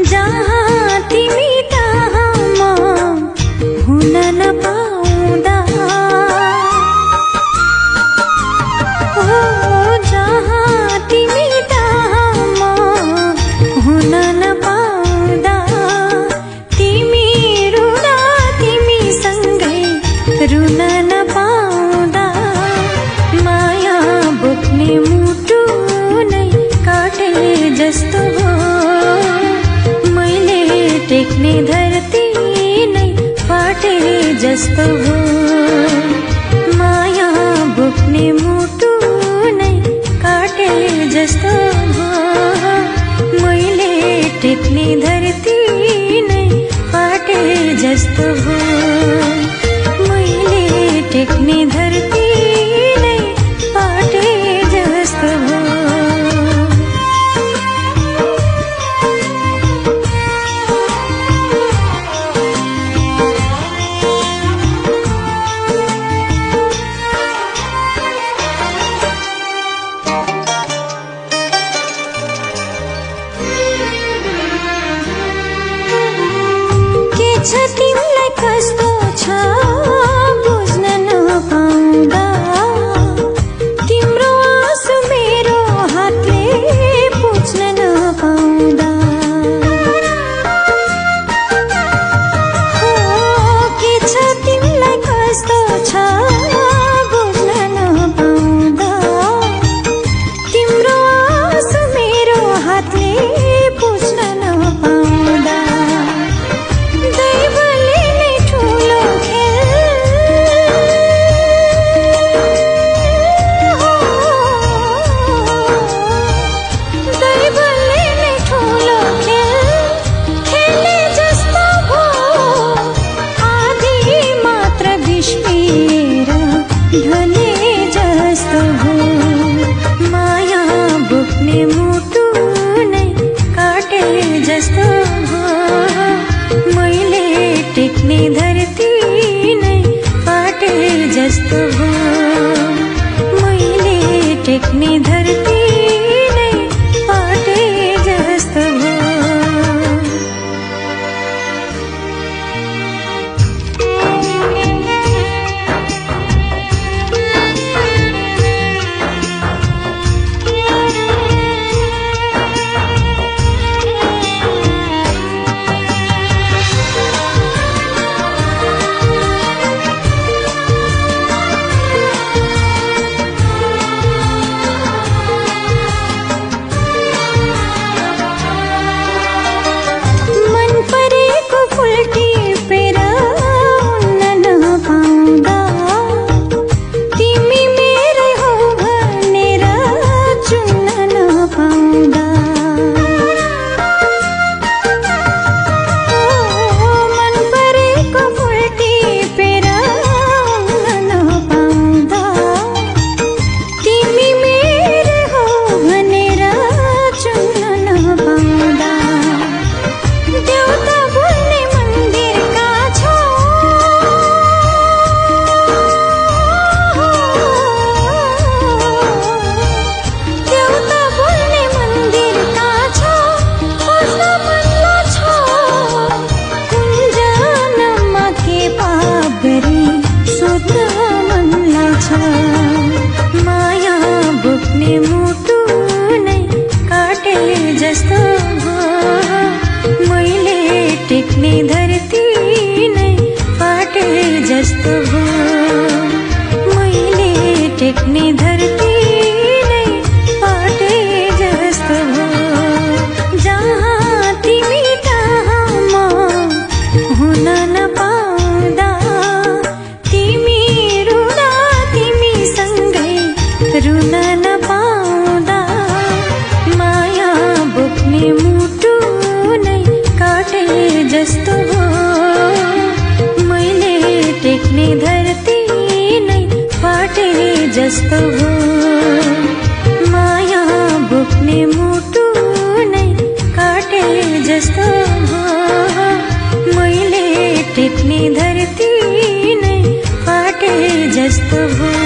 जहाँ तिमी भने धरती नै फाटे जस्तो हो। माया बोक्ने मुटु नै काटे जस्तो हो। मैले टिप्ने धरती नै फाटे जस्तो हो। मैले टेक्ने धरती छ तिमीलाई कस्तो मैले टेक्ने धरती 放么 धरती नै पाटे जस्तो हो जहाँ तिमी कहाँ म हुन नपाउँदा तिमी रुँदा तिमी सँगै रुन नपाउँदा माया बोक्ने मुटु नै काटे जस्तो हो मैले टेक्ने धरती जस्तो हो। माया बोक्ने मुटु नै काटे जस्तो हो। मैले टिप्ने धरती नै काटे जस्तो हो।